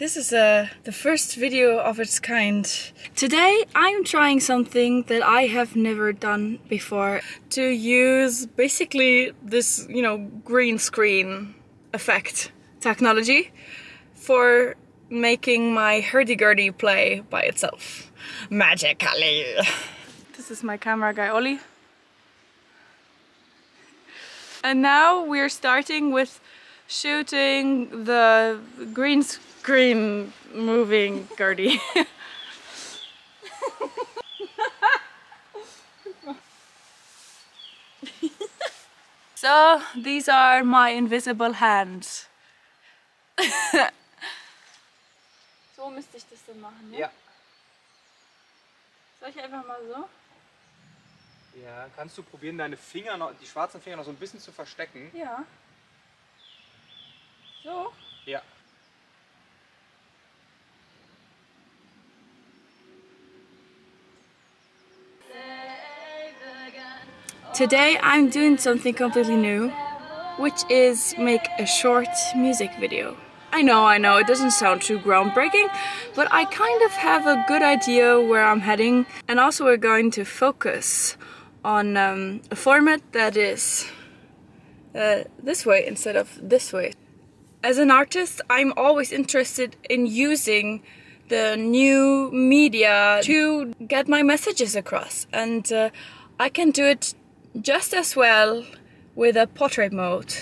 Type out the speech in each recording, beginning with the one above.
This is uh, the first video of its kind. Today I'm trying something that I have never done before. To use basically this, you know, green screen effect technology for making my hurdy-gurdy play by itself. Magically. This is my camera guy Ollie. And now we're starting with shooting the green screen moving Gertie. so these are my invisible hands. so müsste ich das dann machen, Ja. Soll ich einfach mal so? Ja, kannst du probieren, deine Finger noch, die schwarzen Finger noch so ein bisschen zu verstecken? Ja. So? Ja. Today I'm doing something completely new, which is make a short music video. I know, I know, it doesn't sound too groundbreaking, but I kind of have a good idea where I'm heading. And also we're going to focus on um, a format that is uh, this way instead of this way. As an artist, I'm always interested in using the new media to get my messages across. And uh, I can do it just as well with a portrait mode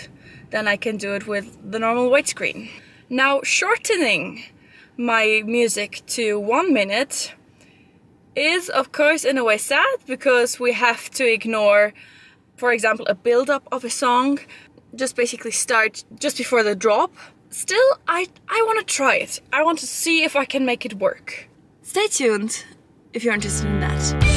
than I can do it with the normal widescreen. Now, shortening my music to one minute is of course in a way sad because we have to ignore, for example, a build-up of a song, just basically start just before the drop. Still, I, I want to try it. I want to see if I can make it work. Stay tuned if you're interested in that.